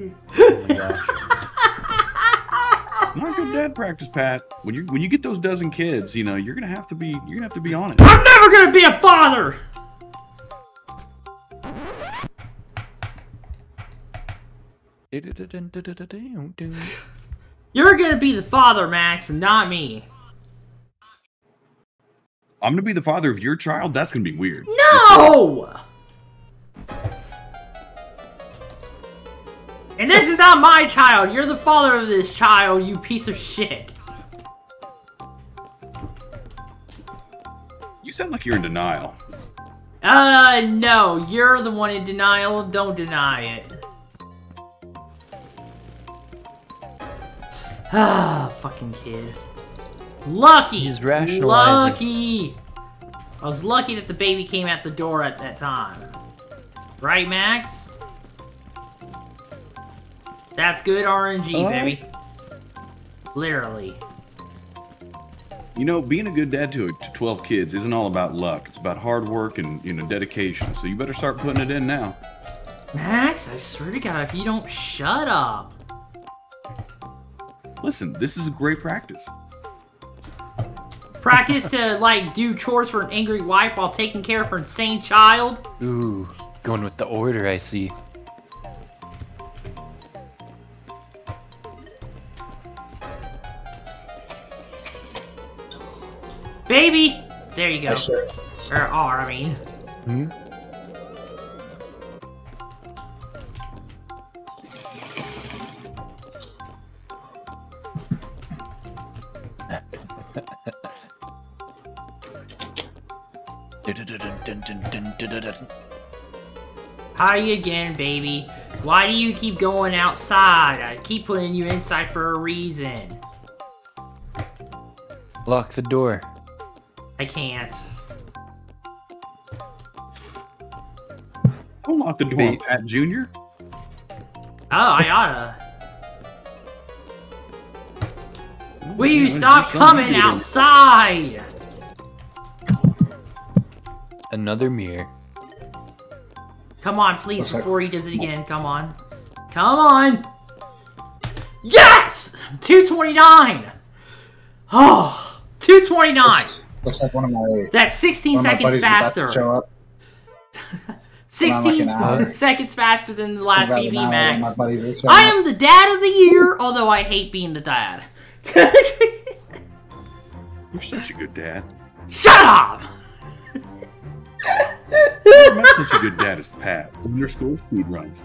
Oh. It's not good dad practice, Pat. When you when you get those dozen kids, you know you're gonna have to be you're gonna have to be on it. I'm never gonna be a father! You're gonna be the father, Max, and not me. I'm gonna be the father of your child. That's gonna be weird. No! And this is not my child. You're the father of this child, you piece of shit. You sound like you're in denial. Uh, no. You're the one in denial. Don't deny it. Ah, fucking kid. Lucky! He's rationalizing. Lucky! I was lucky that the baby came at the door at that time. Right, Max? That's good RNG, Uh. baby. Literally. You know, being a good dad to, to 12 kids isn't all about luck. It's about hard work and you know dedication. So you better start putting it in now. Max, I swear to God, if you don't shut up. Listen, this is a great practice. Practice to, like, do chores for an angry wife while taking care of her insane child. Ooh, going with the order, I see. Baby! There you go. I sure. Or R, I mean. Hmm? Hi again, baby. Why do you keep going outside? I keep putting you inside for a reason. Lock the door. I can't. Don't lock the door, Wait. Pat Jr. Oh, I oughta. Will you stop coming outside? Another mirror. Come on, please, Looks like- before he does it again. Come on. Come on! Yes! 229! Oh, 229! Looks, looks like one of my That's 16 one of my seconds buddies is about to faster. show up. 16 an hour. seconds faster than the last About BB hour, one of Max. My buddies are showing I am the dad of the year, although I hate being the dad. You're such a good dad. Shut up! You're not such a good dad as Pat. When your school speed runs.